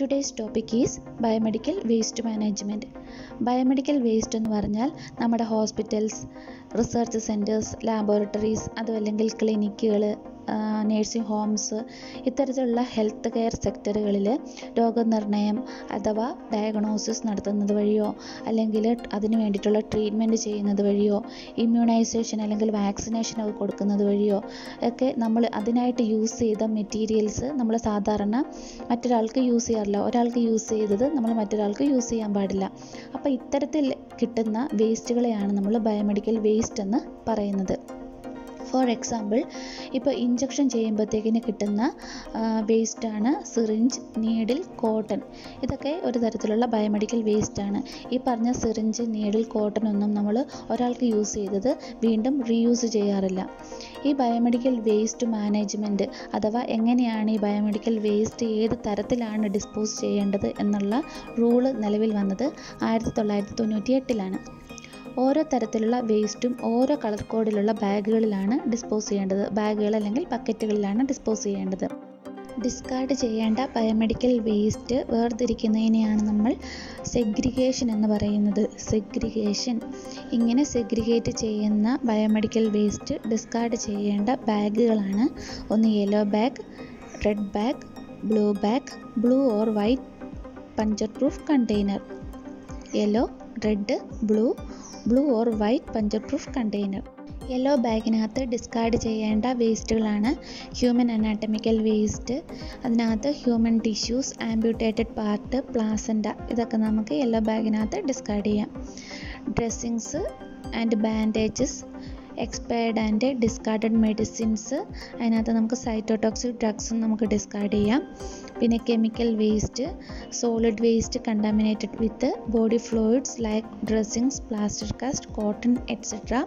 Today's topic is biomedical waste management biomedical waste എന്ന് പറഞ്ഞാൽ നമ്മുടെ ഹോസ്പിറ്റൽസ് റിസർച്ച് സെന്റേഴ്സ് ലാബോറട്ടറീസ് അതുമല്ലെങ്കിൽ ക്ലിനിക്കുകൾ നേഴ്സിംഗ് ഹോംസ് ഇത്തരത്തിലുള്ള ഹെൽത്ത് കെയർ സെക്ടറുകളിൽ രോഗനിർണയം അഥവാ ഡയഗ്നോസിസ് നടത്തുന്നത് വഴിയോ അല്ലെങ്കിൽ അതിന് വേണ്ടിയിട്ടുള്ള ട്രീറ്റ്മെന്റ് ചെയ്യുന്നത് വഴിയോ ഇമ്മ്യൂണൈസേഷൻ അല്ലെങ്കിൽ വാക്സിനേഷൻ ഒക്കെ കൊടുക്കുന്നത് വഴിയോ ഒക്കെ നമ്മൾ അതിനായിട്ട് യൂസ് ചെയ്ത മെറ്റീരിയൽസ് നമ്മൾ സാധാരണ മറ്റൊരാൾക്ക് യൂസ് ചെയ്യാറില്ല. ഒരാൾക്ക് യൂസ് ചെയ്തത് നമ്മൾ മറ്റൊരാൾക്ക് യൂസ് ചെയ്യാൻ പാടില്ല. അപ്പോൾ ഇത്തരത്തിൽ കിട്ടുന്ന വേസ്റ്റുകളെയാണ് നമ്മൾ ബയോമെഡിക്കൽ വേസ്റ്റ് എന്ന് പറയുന്നത്. ഫോർ എക്സാമ്പിൾ ഇപ്പോൾ ഇഞ്ചക്ഷൻ ചെയ്യുമ്പോഴത്തേക്കിന് കിട്ടുന്ന വേസ്റ്റാണ് സിറിഞ്ച് നീഡിൽ കോട്ടൺ ഇതൊക്കെ ഒരു തരത്തിലുള്ള ബയോമെഡിക്കൽ വേസ്റ്റാണ് ഈ പറഞ്ഞ സിറിഞ്ച് നീഡിൽ കോട്ടൺ ഒന്നും നമ്മൾ ഒരാൾക്ക് യൂസ് ചെയ്തത് വീണ്ടും റീയൂസ് ചെയ്യാറില്ല. ഈ ബയോമെഡിക്കൽ വേസ്റ്റ് മാനേജ്മെന്റ് അഥവാ എങ്ങനെയാണ് ഈ ബയോമെഡിക്കൽ വേസ്റ്റ് ഏത് തരത്തിലാണ് ഡിസ്പോസ് ചെയ്യേണ്ടത് എന്നുള്ള റൂൾ നിലവിൽ വന്നത് ആയിരത്തി തൊള്ളായിരത്തി തൊണ്ണൂറ്റി എട്ടിലാണ് ഓരോ തരത്തിലുള്ള വേസ്റ്റും ഓരോ കളർ കോഡിലുള്ള ബാഗുകളിലാണ് ഡിസ്പോസ് ചെയ്യേണ്ടത്. ബാഗുകൾ അല്ലെങ്കിൽ പക്കറ്റുകളിലാണ് ഡിസ്പോസ് ചെയ്യേണ്ടത്. ഡിസ്കാർഡ് ചെയ്യേണ്ട ബയോമെഡിക്കൽ വേസ്റ്റ് വേർതിരിക്കുന്നതിനെയാണ് നമ്മൾ സെഗ്രിഗേഷൻ എന്ന് പറയുന്നത്. സെഗ്രിഗേഷൻ ഇങ്ങനെ സെഗ്രിഗേറ്റ് ചെയ്യുന്ന ബയോമെഡിക്കൽ വേസ്റ്റ് ഡിസ്കാർഡ് ചെയ്യേണ്ട ബാഗുകളാണ്. ഒന്ന് yellow bag red bag blue bag blue or white puncture proof container yellow red blue blue or white puncture proof container yellow ബാഗിനകത്ത് discard ചെയ്യേണ്ട വേസ്റ്റുകളാണ് ഹ്യൂമൻ അനാട്ടമിക്കൽ വേസ്റ്റ് അതിനകത്ത് human tissues amputated part placenta ഇതൊക്കെ നമുക്ക് yellow ബാഗിനകത്ത് discard ചെയ്യാം. Dressings and bandages expired and discarded medicines അതിനകത്ത് നമുക്ക് cytotoxic ഡ്രഗ്സും നമുക്ക് ഡിസ്കാർഡ് ചെയ്യാം. പിന്നെ chemical waste solid waste contaminated with body fluids like dressings plaster cast cotton etcetera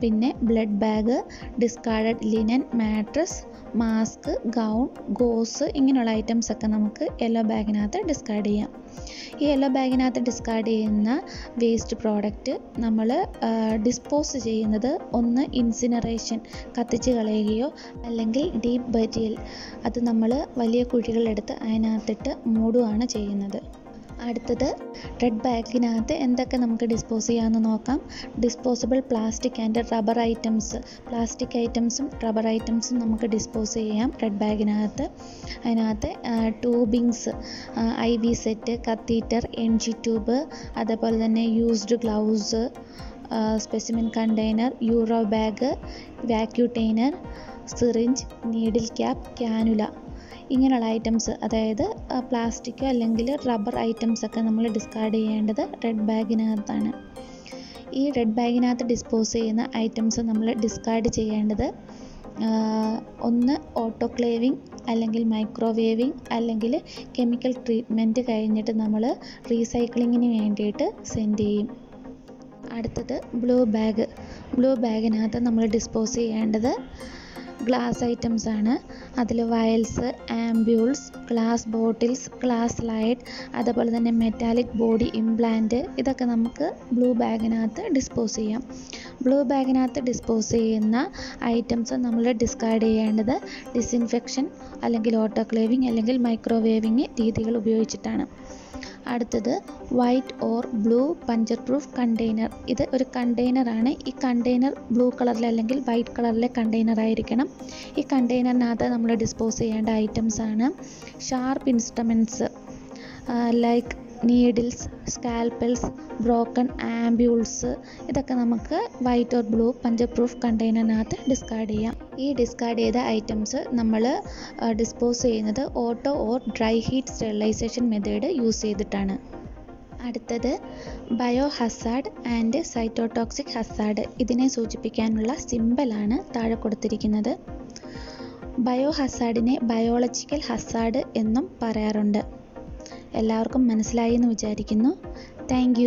പിന്നെ blood bag discarded linen mattress mask gown gauze ഇങ്ങനെയുള്ള items ഒക്കെ നമുക്ക് യെല്ലോ ബാഗിനകത്ത് ഡിസ്കാർഡ് ചെയ്യാം. ഈ യെല്ലോ ബാഗിനകത്ത് ഡിസ്കാർഡ് ചെയ്യുന്ന വേസ്റ്റ് പ്രോഡക്റ്റ് നമ്മൾ ഡിസ്പോസ് ചെയ്യുന്നത് ഒന്ന് ഇൻസിനറേഷൻ കത്തിച്ച് കളയുകയോ അല്ലെങ്കിൽ ഡീപ്പ് ബരിയൽ അത് നമ്മൾ വലിയ കുഴികളെടുത്ത് അതിനകത്തിട്ട് മൂടുകയാണ് ചെയ്യുന്നത്. അടുത്തത് റെഡ് ബാഗിനകത്ത് എന്തൊക്കെ നമുക്ക് ഡിസ്പോസ് ചെയ്യാമെന്ന് നോക്കാം. Disposable plastic and rubber items plastic ഐറ്റംസും റബ്ബർ ഐറ്റംസും നമുക്ക് ഡിസ്പോസ് ചെയ്യാം റെഡ് ബാഗിനകത്ത് അതിനകത്ത് tubings I V set catheter N G tube അതേപോലെ തന്നെ used gloves specimen container uro bag vacutainer syringe needle cap cannula ഇങ്ങനെയുള്ള ഐറ്റംസ് അതായത് പ്ലാസ്റ്റിക്കോ അല്ലെങ്കിൽ റബ്ബർ ഐറ്റംസ് ഒക്കെ നമ്മൾ ഡിസ്കാർഡ് ചെയ്യേണ്ടത് റെഡ് ബാഗിനകത്താണ് ഈ റെഡ് ബാഗിനകത്ത് ഡിസ്പോസ് ചെയ്യുന്ന ഐറ്റംസ് നമ്മൾ ഡിസ്കാർഡ് ചെയ്യേണ്ടത് ഒന്ന് ഓട്ടോക്ലേവിങ് അല്ലെങ്കിൽ മൈക്രോവേവിങ് അല്ലെങ്കിൽ കെമിക്കൽ ട്രീറ്റ്മെന്റ് കഴിഞ്ഞിട്ട് നമ്മൾ റീസൈക്ലിങ്ങിന് വേണ്ടിയിട്ട് സെൻഡ് ചെയ്യും. അടുത്തത് ബ്ലൂ ബാഗ് ബ്ലൂ ബാഗിനകത്ത് നമ്മൾ ഡിസ്പോസ് ചെയ്യേണ്ടത് ഗ്ലാസ് ഐറ്റംസ് ആണ്. അതിൽ vials ampoules glass bottles glass light അതേപോലെ തന്നെ മെറ്റാലിക് ബോഡി ഇംപ്ലാന്റ് ഇതൊക്കെ നമുക്ക് ബ്ലൂ ബാഗിനകത്ത് ഡിസ്പോസ് ചെയ്യാം. ബ്ലൂ ബാഗിനകത്ത് ഡിസ്പോസ് ചെയ്യുന്ന ഐറ്റംസ് നമ്മൾ ഡിസ്കാർഡ് ചെയ്യേണ്ടത്. ഡിസ്ഇൻഫെക്ഷൻ അല്ലെങ്കിൽ ഓട്ടോക്ലേവിങ് അല്ലെങ്കിൽ മൈക്രോവേവിങ് രീതികൾ ഉപയോഗിച്ചിട്ടാണ്. അടുത്തത് white or blue puncture proof container ഇത് ഒരു കണ്ടെയ്നറാണ് ഈ കണ്ടെയ്നർ ബ്ലൂ കളറിൽ അല്ലെങ്കിൽ വൈറ്റ് കളറിലെ കണ്ടെയ്നർ ആയിരിക്കണം. ഈ കണ്ടെയ്നറിനകത്ത് നമ്മൾ ഡിസ്പോസ് ചെയ്യേണ്ട ഐറ്റംസ് ആണ്. Sharp instruments like needles scalpels broken ampoules ഇതൊക്കെ നമുക്ക് white or blue puncture proof കണ്ടെയ്നറിനകത്ത് discard ചെയ്യാം. ഈ ഡിസ്കാർഡ് ചെയ്ത ഐറ്റംസ് നമ്മൾ ഡിസ്പോസ് ചെയ്യുന്നത് auto or dry heat sterilisation method use ചെയ്തിട്ടാണ്. അടുത്തത് bio hazard and cytotoxic hazard ഇതിനെ സൂചിപ്പിക്കാനുള്ള സിമ്പലാണ് താഴെ കൊടുത്തിരിക്കുന്നത്. ബയോ ഹസാഡിനെ ബയോളജിക്കൽ ഹസാഡ് എന്നും പറയാറുണ്ട്. എല്ലാവർക്കും മനസ്സിലായി എന്ന് വിചാരിക്കുന്നു. താങ്ക്